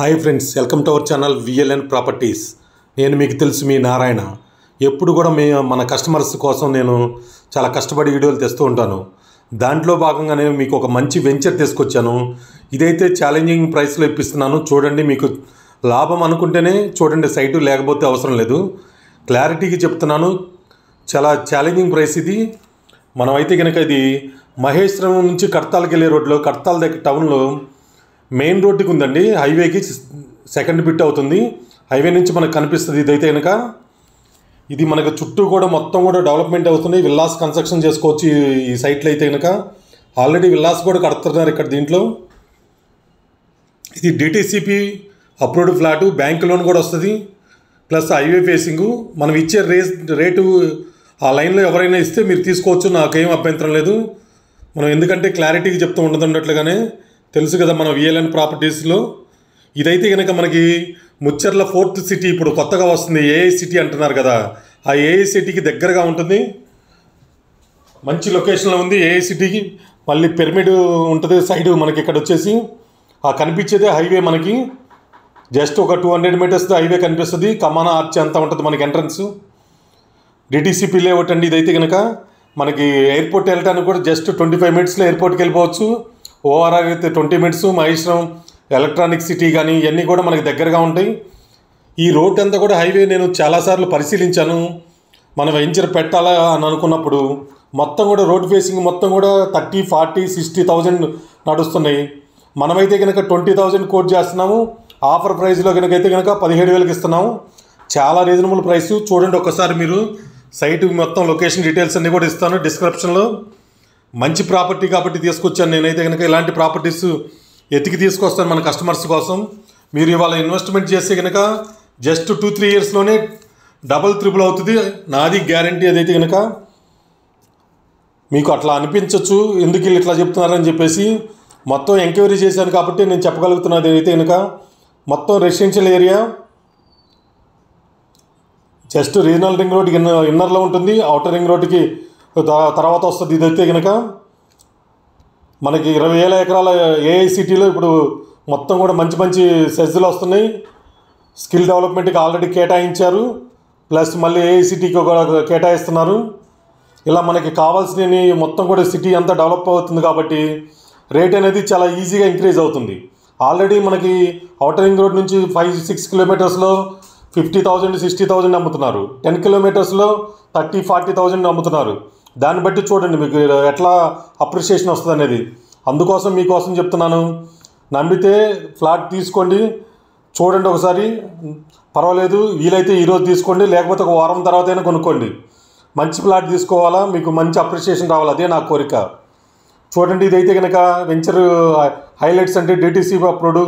Hi friends welcome to our channel VLN properties. నేను మీకు తెలుసు మీ నారాయణ. ఎప్పుడు కూడా మీ మన కస్టమర్స్ కోసం నేను చాలా కష్టపడి వీడియోలు తెస్తూ ఉంటాను. దాంట్లో భాగంగానే మీకు ఒక మంచి వెంచర్ తీసుకొచ్చాను. ఇదైతే ఛాలెంజింగ్ ప్రైస్లో ఇప్పిస్తున్నాను. చూడండి మీకు లాభం అనుకుంటేనే చూడండి సైటు లేకపోతే అవసరం లేదు. క్లారిటీకి చెప్తున్నాను. చాలా ఛాలెంజింగ్ ప్రైస్ ఇది. మనమైతే కనుక ఇది మహేశ్వరం నుంచి కడతాలకు వెళ్ళే రోడ్లో కడతాల దగ్గర టౌన్లో మెయిన్ రోడ్డుకి ఉందండి హైవేకి సెకండ్ బిట్ అవుతుంది. హైవే నుంచి మనకు కనిపిస్తుంది ఇదైతే కనుక ఇది మనకు చుట్టూ కూడా మొత్తం కూడా డెవలప్మెంట్ అవుతుంది విల్లాస్ కన్స్ట్రక్షన్ చేసుకోవచ్చు ఈ- సైట్లో అయితే కనుక ఆల్రెడీ విల్లాస్ కూడా కడుతున్నారు ఇక్కడ దీంట్లో. ఇది DTCP approved flat bank loan కూడా వస్తుంది. Plus highway facing. మనం ఇచ్చే రేస్ రేటు ఆ లైన్లో ఎవరైనా ఇస్తే మీరు తీసుకోవచ్చు. నాకేం అభ్యంతరం లేదు. మనం ఎందుకంటే క్లారిటీకి చెప్తూ ఉండదు అన్నట్లుగానే తెలుసు కదా మన విఎల్ఎన్ ప్రాపర్టీస్లో? ఇదైతే కనుక మనకి ముచ్చర్ల ఫోర్త్ సిటీ ఇప్పుడు కొత్తగా వస్తుంది ఏఐ సిటీ అంటున్నారు కదా. ఆ ఏఐ సిటీకి దగ్గరగా ఉంటుంది. మంచి లొకేషన్లో ఉంది ఏఐ సిటీకి. మళ్ళీ పిరమిడ్ ఉంటుంది సైడ్ మనకి ఇక్కడ వచ్చేసి. ఆ కనిపించేదే హైవే మనకి. జస్ట్ ఒక టూ హండ్రెడ్ మీటర్స్ హైవే కనిపిస్తుంది. కమానా ఆర్చ్ అంతా ఉంటుంది మనకి ఎంట్రన్స్. డిటీసీపీ లేఅవుట్ అండి ఇదైతే కనుక మనకి ఎయిర్పోర్ట్ వెళ్ళడానికి కూడా జస్ట్ ట్వంటీ ఫైవ్ మినిట్స్లో ఎయిర్పోర్ట్కి వెళ్ళిపోవచ్చు. ఓఆర్ఆర్ అయితే twenty minutes Maheshwaram electronic city కానీ ఇవన్నీ కూడా మనకి దగ్గరగా ఉంటాయి. ఈ రోడ్ అంతా కూడా హైవే నేను చాలాసార్లు పరిశీలించాను. మనం వెంచర్ పెట్టాలా అని అనుకున్నప్పుడు మొత్తం కూడా రోడ్ ఫేసింగ్ మొత్తం కూడా థర్టీ ఫార్టీ సిక్స్టీ థౌజండ్ నడుస్తున్నాయి. మనమైతే కనుక ట్వంటీ థౌజండ్ కోట్ చేస్తున్నాము. ఆఫర్ ప్రైస్లో కనుక అయితే కనుక పదిహేడు వేలకు ఇస్తున్నాము. చాలా రీజనబుల్ ప్రైస్. చూడండి ఒక్కసారి మీరు. సైట్ మొత్తం లొకేషన్ డీటెయిల్స్ అన్నీ కూడా ఇస్తాను డిస్క్రిప్షన్లో మంచి ప్రాపర్టీ కాబట్టి తీసుకొచ్చాను. నేనైతే కనుక ఇలాంటి ప్రాపర్టీస్ ఎతికి తీసుకొస్తాను మన కస్టమర్స్ కోసం. మీరు ఇవాళ ఇన్వెస్ట్మెంట్ చేస్తే కనుక జస్ట్ టూ త్రీ ఇయర్స్లోనే డబల్ త్రిబుల్ అవుతుంది. నాది గ్యారంటీ అదైతే కనుక మీకు అట్లా అనిపించవచ్చు ఎందుకు వీళ్ళు ఇట్లా చెప్తున్నారని చెప్పేసి మొత్తం ఎంక్వైరీ చేశాను కాబట్టి నేను చెప్పగలుగుతున్నది అయితే కనుక మొత్తం residential area just regional ring రోడ్కి ఇన్నర్లో ఉంటుంది. అవుటర్ రింగ్ రోడ్కి తర్వాత వస్తుంది ఇదైతే కనుక మనకి ఇరవై వేల ఎకరాల ఏఐసిటీలో ఇప్పుడు మొత్తం కూడా మంచి మంచి సెజ్లు వస్తున్నాయి. స్కిల్ డెవలప్మెంట్కి ఆల్రెడీ కేటాయించారు. ప్లస్ మళ్ళీ ఏఐసిటీకి కూడా కేటాయిస్తున్నారు. ఇలా మనకి కావాల్సినవి మొత్తం కూడా సిటీ అంతా డెవలప్ అవుతుంది కాబట్టి రేట్ అనేది చాలా ఈజీగా ఇంక్రీజ్ అవుతుంది. ఆల్రెడీ మనకి అవుటర్ రింగ్ రోడ్ నుంచి ఫైవ్ సిక్స్ కిలోమీటర్స్లో ఫిఫ్టీ థౌజండ్ సిక్స్టీ థౌజండ్ అమ్ముతున్నారు. టెన్ కిలోమీటర్స్లో థర్టీ ఫార్టీ థౌజండ్ అమ్ముతున్నారు. దాన్ని బట్టి చూడండి మీకు ఎట్లా అప్రిషియేషన్ వస్తుంది అనేది. అందుకోసం మీకోసం చెప్తున్నాను. నమ్మితే ఫ్లాట్ తీసుకోండి. చూడండి ఒకసారి. పర్వాలేదు వీలైతే ఈరోజు తీసుకోండి లేకపోతే ఒక వారం తర్వాత అయినా కొనుక్కోండి. మంచి ప్లాట్ తీసుకోవాలా? మీకు మంచి అప్రిషియేషన్ రావాలి? అదే నా కోరిక. చూడండి ఇదైతే కనుక వెంచర్ హైలైట్స్ అంటే డిటీసీ అప్లోడ్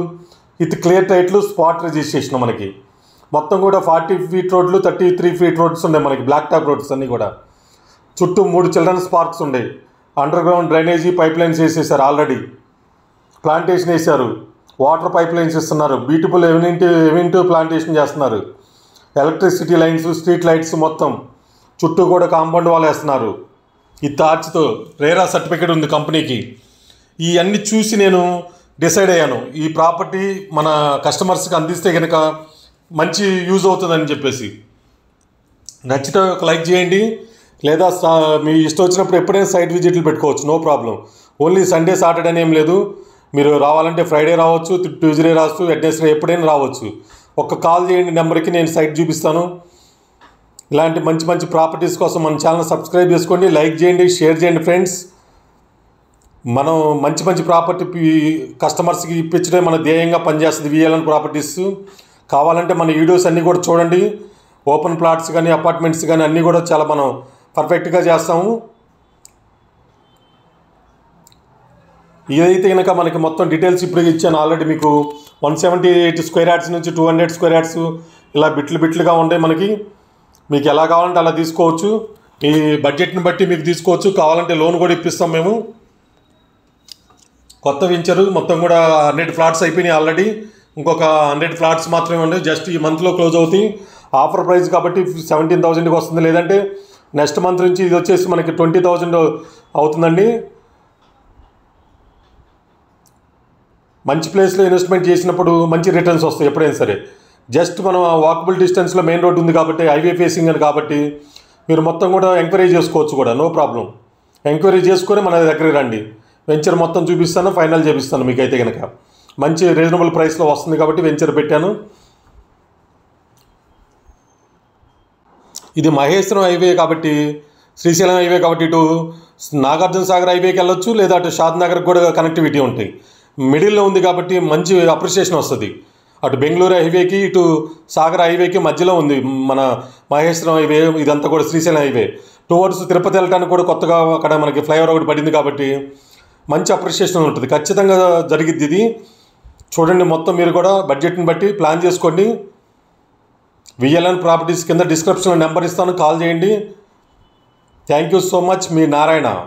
విత్ క్లియర్ టైట్లు స్పాట్ రిజిస్ట్రేషన్ మనకి. మొత్తం కూడా ఫార్టీ ఫీట్ రోడ్లు థర్టీ త్రీ ఫీట్ రోడ్స్ ఉన్నాయి మనకి బ్లాక్ టాప్ రోడ్స్ అన్నీ కూడా. చుట్టూ మూడు చిల్డ్రన్స్ పార్క్స్ ఉండే under ground drainage pipe lines వేసేసారు ఆల్రెడీ. ప్లాంటేషన్ వేశారు. వాటర్ పైప్ లైన్స్ ఇస్తున్నారు. బ్యూటిఫుల్ ఎవెంటి ఎవెంట్ ప్లాంటేషన్ చేస్తున్నారు. ఎలక్ట్రిసిటీ లైన్స్ స్ట్రీట్ లైట్స్ మొత్తం. చుట్టూ కూడా కాంపౌండ్ వాళ్ళు వేస్తున్నారు. ఈ తార్చ్తో రేరా సర్టిఫికేట్ ఉంది కంపెనీకి. ఈ అన్ని చూసి నేను డిసైడ్ అయ్యాను. ఈ ప్రాపర్టీ మన కస్టమర్స్కి అందిస్తే కనుక మంచి యూజ్ అవుతుందని చెప్పేసి. నచ్చితే ఒక లైక్ చేయండి. లేదా మీ ఇష్టం వచ్చినప్పుడు ఎప్పుడైనా సైట్ విజిట్లు పెట్టుకోవచ్చు no problem only Sunday Saturday అని ఏం లేదు. మీరు రావాలంటే ఫ్రైడే రావచ్చు ట్యూస్డే రావచ్చు వెడ్నెస్డే ఎప్పుడైనా రావచ్చు. ఒక్క కాల్ చేయండి నెంబర్కి నేను సైట్ చూపిస్తాను. ఇలాంటి మంచి మంచి ప్రాపర్టీస్ కోసం మన ఛానల్ సబ్స్క్రైబ్ చేసుకోండి లైక్ చేయండి షేర్ చేయండి ఫ్రెండ్స్. మనం మంచి మంచి ప్రాపర్టీ కస్టమర్స్కి ఇప్పించడే మన ధ్యేయంగా పనిచేస్తుంది విఎల్ఎన్ ప్రాపర్టీస్. కావాలంటే మన వీడియోస్ అన్నీ కూడా చూడండి. ఓపెన్ ప్లాట్స్ కానీ అపార్ట్మెంట్స్ కానీ అన్నీ కూడా చాలా మనం పర్ఫెక్ట్గా చేస్తాము. ఏదైతే కనుక మనకి మొత్తం డీటెయిల్స్ ఇప్పుడు ఇచ్చాను. ఆల్రెడీ మీకు one seventy eight square yards నుంచి టూ హండ్రెడ్ స్క్వేర్ యార్డ్స్ ఇలా బిట్లు బిట్లుగా ఉంటాయి మనకి. మీకు ఎలా కావాలంటే అలా తీసుకోవచ్చు. ఈ బడ్జెట్ని బట్టి మీకు తీసుకోవచ్చు. కావాలంటే లోన్ కూడా ఇప్పిస్తాం మేము. కొత్త వెంచరు మొత్తం కూడా హండ్రెడ్ ఫ్లాట్స్ అయిపోయినాయి ఆల్రెడీ. ఇంకొక హండ్రెడ్ ఫ్లాట్స్ మాత్రమే ఉన్నాయి జస్ట్ ఈ మంత్లో క్లోజ్ అవుతాయి. ఆఫర్ ప్రైస్ కాబట్టి సెవెంటీన్ థౌజండ్కి వస్తుంది. లేదంటే నెక్స్ట్ మంత్ నుంచి ఇది వచ్చేసి మనకి ట్వంటీ థౌజండ్ అవుతుందండి. మంచి ప్లేస్లో ఇన్వెస్ట్మెంట్ చేసినప్పుడు మంచి రిటర్న్స్ వస్తాయి ఎప్పుడైనా సరే. జస్ట్ మనం వాకబుల్ డిస్టెన్స్లో మెయిన్ రోడ్ ఉంది కాబట్టి హైవే ఫేసింగ్ అని కాబట్టి మీరు మొత్తం కూడా ఎంక్వైరీ చేసుకోవచ్చు కూడా నో ప్రాబ్లం. ఎంక్వైరీ చేసుకొని మన దగ్గరికి రండి. వెంచర్ మొత్తం చూపిస్తాను ఫైనల్ చేపిస్తాను మీకైతే కనుక మంచి రీజనబుల్ ప్రైస్లో వస్తుంది కాబట్టి వెంచర్ పెట్టాను. ఇది మహేశ్వరం హైవే కాబట్టి శ్రీశైలం హైవే కాబట్టి ఇటు నాగార్జున సాగర్ హైవేకి వెళ్ళొచ్చు లేదా అటు షాద్ నగర్కి కూడా కనెక్టివిటీ ఉంటాయి. మిడిల్లో ఉంది కాబట్టి మంచి అప్రిషియేషన్ వస్తుంది. అటు బెంగళూరు హైవేకి ఇటు సాగర్ హైవేకి మధ్యలో ఉంది మన మహేశ్వరం హైవే ఇదంతా కూడా శ్రీశైలం హైవే. టువర్డ్స్ తిరుపతి వెళ్ళడానికి కూడా కొత్తగా అక్కడ మనకి ఫ్లైఓవర్ ఒకటి పడింది కాబట్టి మంచి అప్రిషియేషన్ ఉంటుంది. ఖచ్చితంగా జరిగిద్ది ఇది. చూడండి మొత్తం మీరు కూడా బడ్జెట్ని బట్టి ప్లాన్ చేసుకోండి. విఎల్ఎన్ ప్రాపర్టీస్ కింద డిస్క్రిప్షన్లో నెంబర్ ఇస్తాను. కాల్ చేయండి. థ్యాంక్ యూ సో మచ్ మీ నారాయణ.